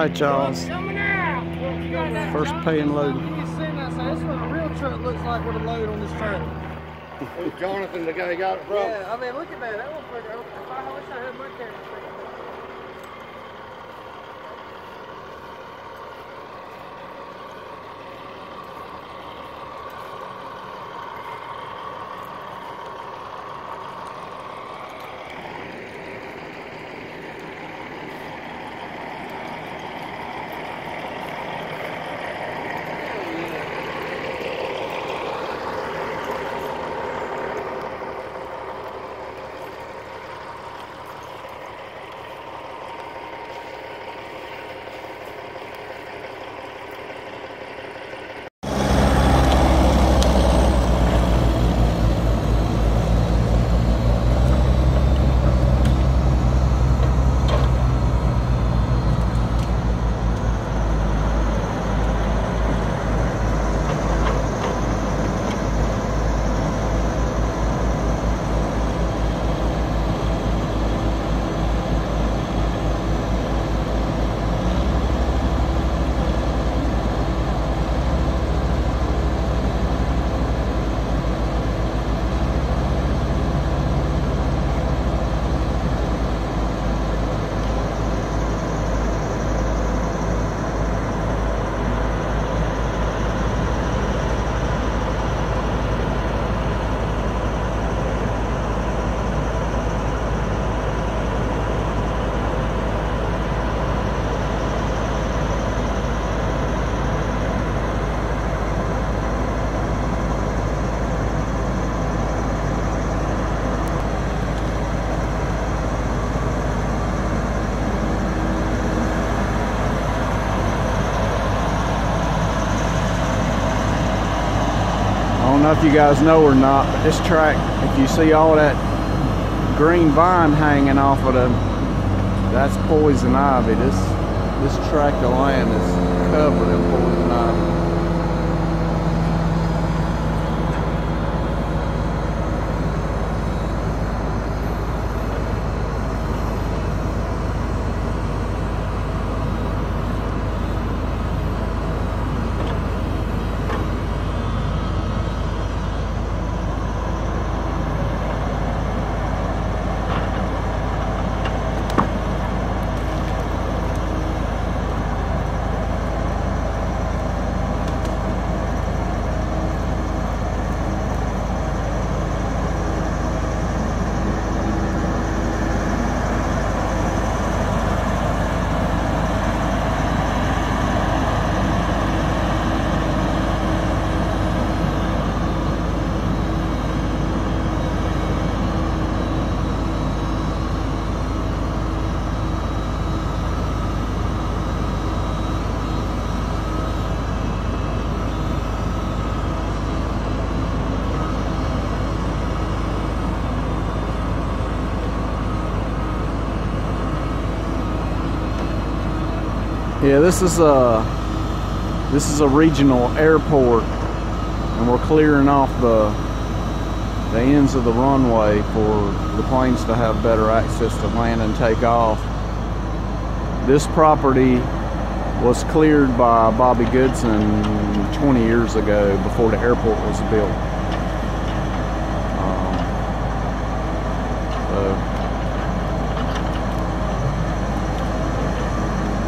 right, y'all. First pay and load. You can see that. So this is what a real truck looks like with a load on this truck. Jonathan, the guy got it from? Yeah, I mean, look at that. That looks like. If I wish I had my camera. Don't know if you guys know or not, but this track, if you see all that green vine hanging off of the, that's poison ivy. This this tract of land is covered in poison ivy. Yeah, this is a this is a regional airport, and we're clearing off the the ends of the runway for the planes to have better access to land and take off. This property was cleared by Bobby Goodson 20 years ago before the airport was built. Um, so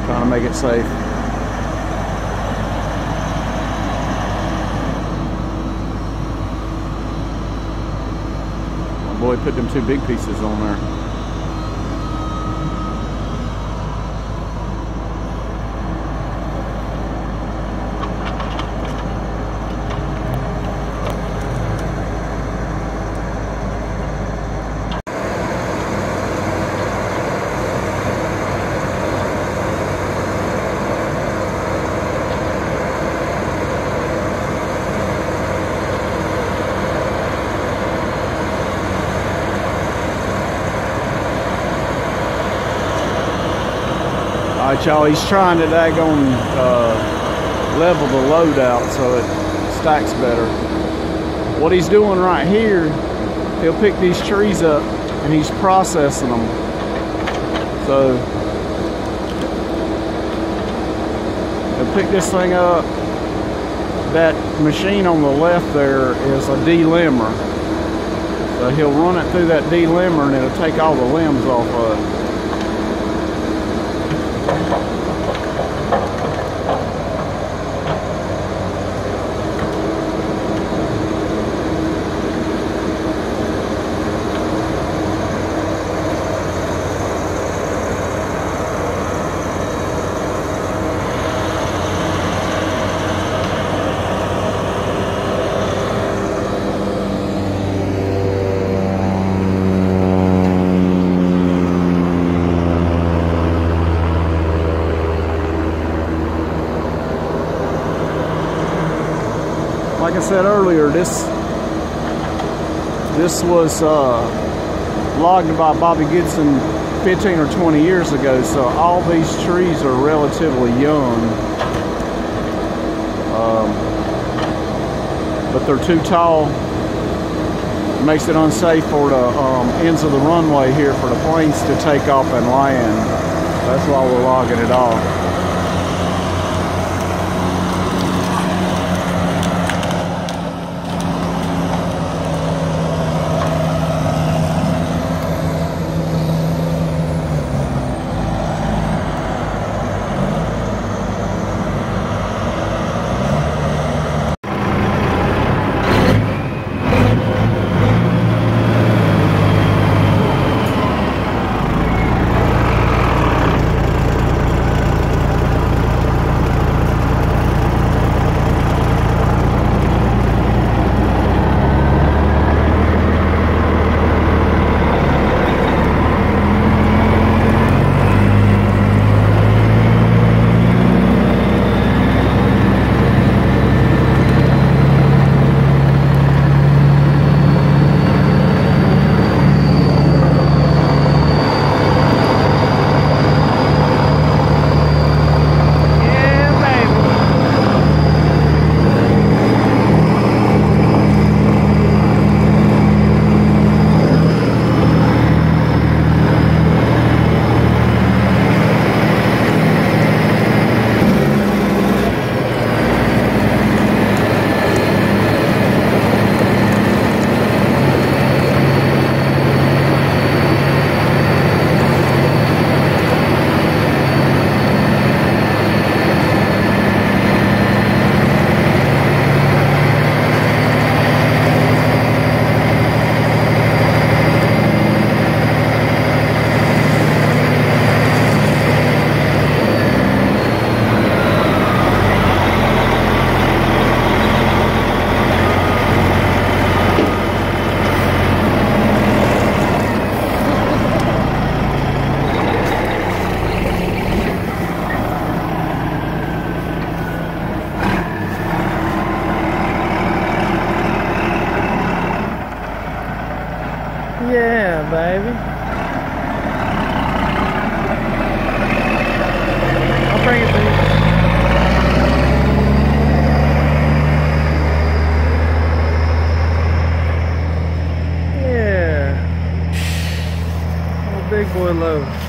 trying to make it safe. My boy put them two big pieces on there. All right, y'all, he's trying to daggone uh, level the load out so it stacks better. What he's doing right here, he'll pick these trees up and he's processing them. So he'll pick this thing up. That machine on the left there is a delimber. So he'll run it through that delimber and it'll take all the limbs off of it. Thank you. Like I said earlier, this this was uh, logged by Bobby Goodson 15 or 20 years ago, so all these trees are relatively young. Um, but they're too tall. It makes it unsafe for the um, ends of the runway here for the planes to take off and land. That's why we're logging it off. Yeah, baby. I'll bring it to you. Yeah. Big boy low.